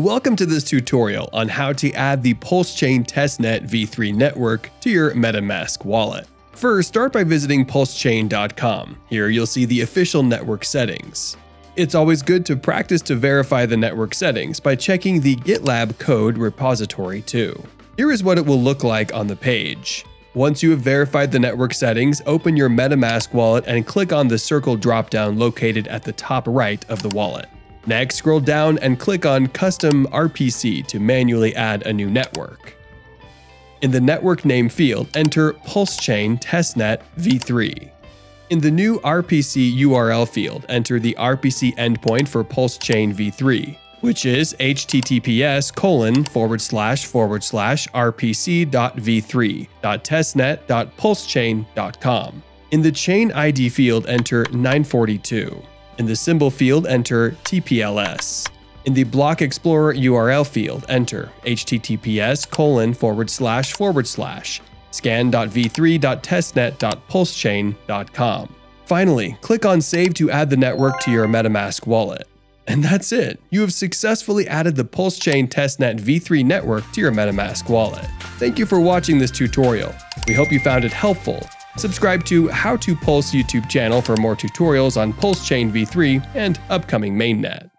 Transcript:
Welcome to this tutorial on how to add the PulseChain testnet v3 network to your MetaMask wallet. First, start by visiting pulsechain.com. Here you'll see the official network settings. It's always good to practice to verify the network settings by checking the GitLab code repository too. Here is what it will look like on the page. Once you have verified the network settings, open your MetaMask wallet and click on the circle dropdown located at the top right of the wallet. Next, scroll down and click on Custom RPC to manually add a new network. In the network name field, enter PulseChain Testnet v3. In the new RPC URL field, enter the RPC endpoint for PulseChain v3, which is https colon forward slash forward slash rpc.v3.testnet.pulsechain.com. In the chain ID field, enter 942. In the symbol field, enter TPLS. In the Block Explorer URL field, enter https colon forward slash forward slash scan.v3.testnet.pulsechain.com. Finally, click on Save to add the network to your MetaMask wallet. And that's it. You have successfully added the PulseChain testnet v3 network to your MetaMask wallet. Thank you for watching this tutorial. We hope you found it helpful Subscribe to How to Pulse YouTube channel for more tutorials on PulseChain v3 and upcoming mainnet.